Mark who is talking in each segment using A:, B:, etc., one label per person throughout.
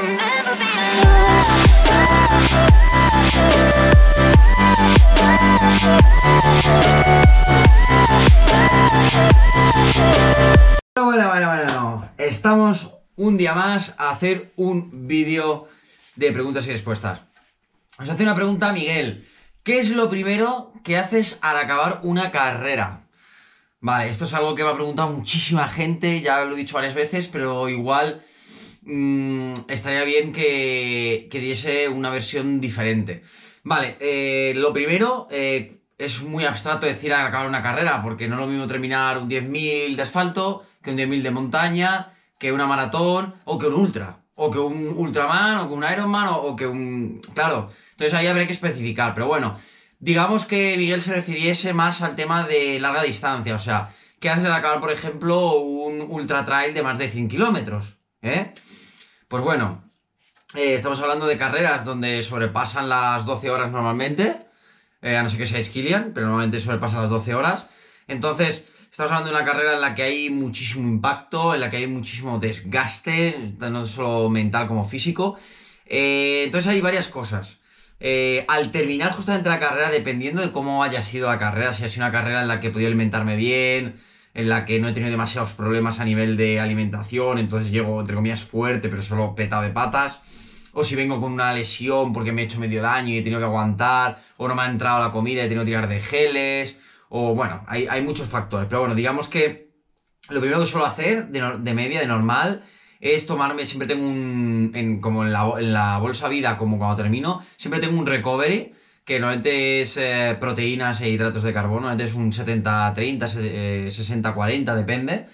A: Bueno, bueno, bueno, no. Estamos un día más a hacer un vídeo de preguntas y respuestas. Os hace una pregunta, Miguel. ¿Qué es lo primero que haces al acabar una carrera? Vale, esto es algo que me ha preguntado muchísima gente, ya lo he dicho varias veces, pero igual mm, estaría bien que, diese una versión diferente. Vale, eh, lo primero, eh, es muy abstracto decir acabar una carrera, porque no es lo mismo terminar un 10.000 de asfalto que un 10.000 de montaña, que una maratón, o que un ultra, o que un ultraman, o que un Ironman, o, o que un... Claro, entonces ahí habría que especificar, pero bueno, digamos que Miguel se refiriese más al tema de larga distancia, o sea, ¿qué haces al acabar, por ejemplo, un ultra trail de más de 100 kilómetros? ¿Eh? Pues bueno, eh, estamos hablando de carreras donde sobrepasan las 12 horas normalmente, eh, a no ser que seáis Kilian, pero normalmente sobrepasan las 12 horas. Entonces, estamos hablando de una carrera en la que hay muchísimo impacto, en la que hay muchísimo desgaste, no solo mental como físico. Eh, entonces hay varias cosas. Al terminar justamente la carrera, dependiendo de cómo haya sido la carrera, si ha sido una carrera en la que he podido alimentarme bien, en la que no he tenido demasiados problemas a nivel de alimentación, entonces llego, entre comillas, fuerte, pero solo petado de patas, o si vengo con una lesión porque me he hecho medio daño y he tenido que aguantar, o no me ha entrado la comida y he tenido que tirar de geles, o bueno, hay, hay muchos factores, pero bueno, digamos que lo primero que suelo hacer de, de media, de normal, es tomarme, siempre tengo un, en, como en la, en la bolsa vida, como cuando termino, siempre tengo un recovery, que normalmente es eh, proteínas e hidratos de carbono, normalmente es un 70-30, se- eh, 60-40, depende.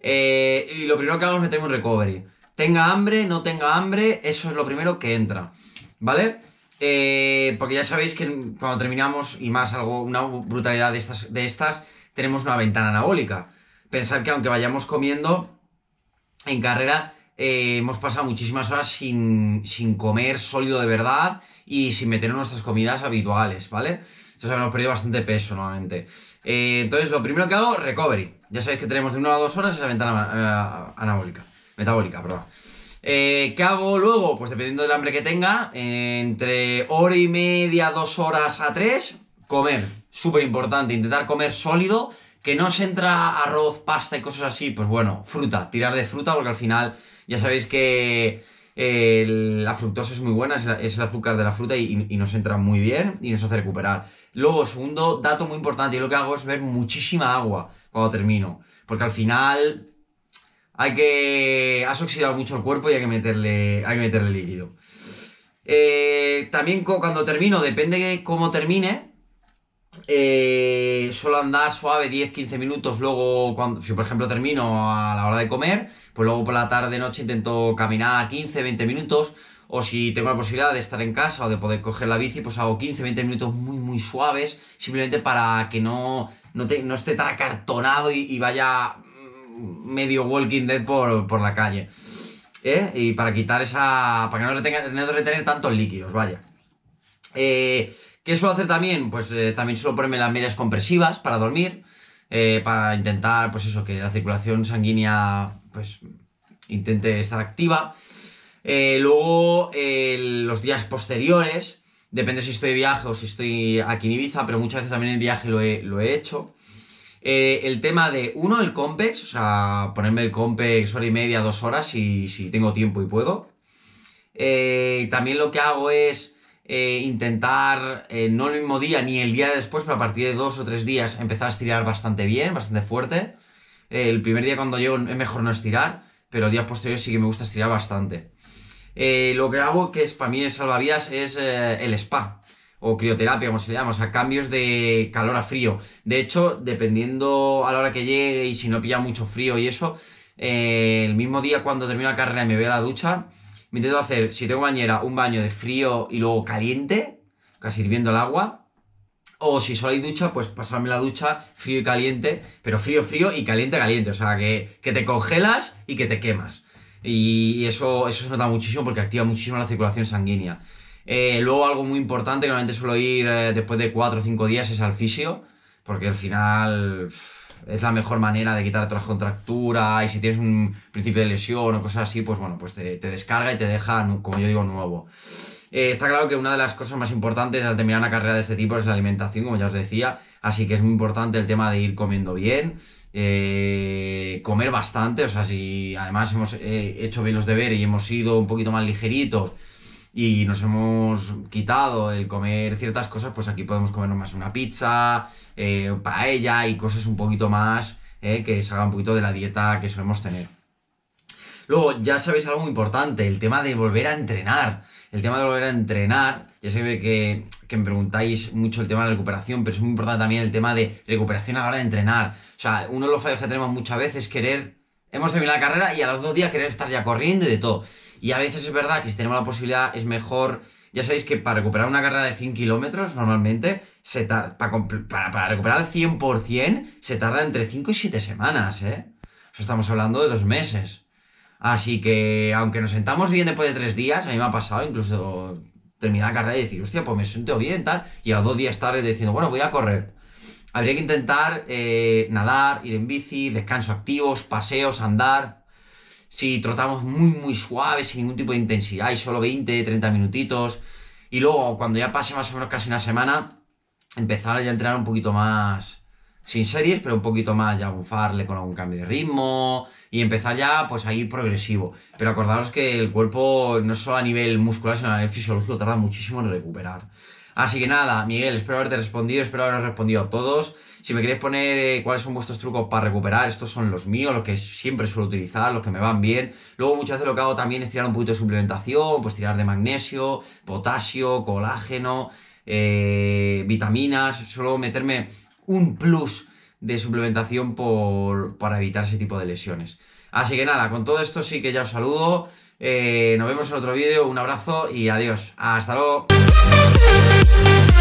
A: Eh, y lo primero que hago es meterme un recovery. Tenga hambre, no tenga hambre, eso es lo primero que entra. ¿Vale? Porque ya sabéis que cuando terminamos, y más algo, una brutalidad de estas, de estas, tenemos una ventana anabólica. Pensar que aunque vayamos comiendo, en carrera eh, hemos pasado muchísimas horas sin, sin comer sólido de verdad y sin meter nuestras comidas habituales, ¿vale? Entonces hemos perdido bastante peso nuevamente. Eh, entonces, lo primero que hago, recovery. Ya sabéis que tenemos de una a dos horas esa ventana eh, anabólica. Metabólica, perdón. ¿Qué hago luego? Pues dependiendo del hambre que tenga, entre hora y media, dos horas a tres, comer. Súper importante, intentar comer sólido, que no se entra arroz, pasta y cosas así, pues bueno, fruta, tirar de fruta, porque al final ya sabéis que eh, la fructosa es muy buena, es, el azúcar de la fruta y, nos entra muy bien y nos hace recuperar. Luego, segundo dato muy importante, yo lo que hago es beber muchísima agua cuando termino, porque al final hay que. Has oxidado mucho el cuerpo y hay que meterle, hay que meterle líquido. Eh, también cuando termino, depende de cómo termine. Eh, suelo andar suave 10-15 minutos. Luego, cuando, si por ejemplo termino a la hora de comer, pues luego por la tarde noche intento caminar 15-20 minutos. O si tengo la posibilidad de estar en casa o de poder coger la bici, pues hago 15-20 minutos muy, muy suaves. Simplemente para que no, no, te- no esté tan acartonado y, y vaya mm, medio Walking Dead por, por la calle. ¿Eh? Y para quitar esa. para que no retenga, no retener tantos líquidos, vaya. Eh, ¿Qué suelo hacer también? Pues eh, también suelo ponerme las medias compresivas para dormir. eh, para intentar, pues eso, que la circulación sanguínea, pues, intente estar activa. Eh, luego, los días posteriores, depende si estoy de viaje o si estoy aquí en Ibiza, pero muchas veces también en viaje lo he, lo he hecho. El tema de, uno, el Compex, o sea, ponerme el Compex hora y media, dos horas, si, si tengo tiempo y puedo. También lo que hago es eh, intentar, eh, no el mismo día ni el día después, pero a partir de dos o tres días, empezar a estirar bastante bien, bastante fuerte. Eh, el primer día cuando llego es mejor no estirar, pero días posteriores sí que me gusta estirar bastante. Lo que hago, que es para mí es salvavidas, es el spa o crioterapia, como se le llama, o sea, cambios de calor a frío. De hecho, dependiendo a la hora que llegue y si no pilla mucho frío y eso, el mismo día cuando termino la carrera y me voy a la ducha, me intento hacer, si tengo bañera, un baño de frío y luego caliente, casi hirviendo el agua. O si solo hay ducha, pues pasarme la ducha frío y caliente, pero frío, frío y caliente, caliente. O sea, que, que te congelas y que te quemas. Y eso, eso se nota muchísimo porque activa muchísimo la circulación sanguínea. Eh, luego algo muy importante que normalmente suelo ir eh, después de 4 o 5 días es al fisio, porque al final es la mejor manera de quitarte las contracturas y si tienes un principio de lesión o cosas así, pues bueno, pues te, descarga y te deja, como yo digo, nuevo. Eh, está claro que una de las cosas más importantes al terminar una carrera de este tipo es la alimentación, como ya os decía, así que es muy importante el tema de ir comiendo bien, eh, comer bastante, o sea, si además hemos eh, hecho bien los deberes y hemos sido un poquito más ligeritos y nos hemos quitado el comer ciertas cosas, pues aquí podemos comernos más una pizza, eh, paella y cosas un poquito más eh, que salgan un poquito de la dieta que solemos tener. Luego, ya sabéis algo muy importante, el tema de volver a entrenar. El tema de volver a entrenar, ya sé que, que me preguntáis mucho el tema de la recuperación, pero es muy importante también el tema de recuperación a la hora de entrenar. O sea, uno de los fallos que tenemos muchas veces es querer, hemos terminado la carrera y a los dos días querer estar ya corriendo y de todo. Y a veces es verdad que si tenemos la posibilidad es mejor, ya sabéis que para recuperar una carrera de 100 kilómetros normalmente, se para, para, recuperar al 100% se tarda entre 5 y 7 semanas, ¿eh? Estamos hablando de dos meses. Así que, aunque nos sentamos bien después de tres días, a mí me ha pasado incluso terminar la carrera y decir, hostia, pues me siento bien, tal, y a los dos días estar diciendo, bueno, voy a correr. Habría que intentar eh, nadar, ir en bici, descanso activos, paseos, andar. Si trotamos muy, muy suave, sin ningún tipo de intensidad, y solo 20, 30 minutitos. Y luego, cuando ya pase más o menos casi una semana, empezar ya a entrenar un poquito más sin series, pero un poquito más ya bufarle con algún cambio de ritmo y empezar ya pues a ir progresivo. Pero acordaros que el cuerpo no solo a nivel muscular, sino a nivel fisiológico tarda muchísimo en recuperar. Así que nada, Miguel, espero haberte respondido, espero haber respondido a todos. Si me queréis poner eh, cuáles son vuestros trucos para recuperar, estos son los míos, los que siempre suelo utilizar, los que me van bien. Luego muchas veces lo que hago también es tirar un poquito de suplementación, pues tirar de magnesio, potasio, colágeno, eh, vitaminas, suelo meterme un plus de suplementación por, para evitar ese tipo de lesiones. Así que nada, con todo esto sí que ya os saludo. Eh, nos vemos en otro vídeo, un abrazo y adiós. Hasta luego.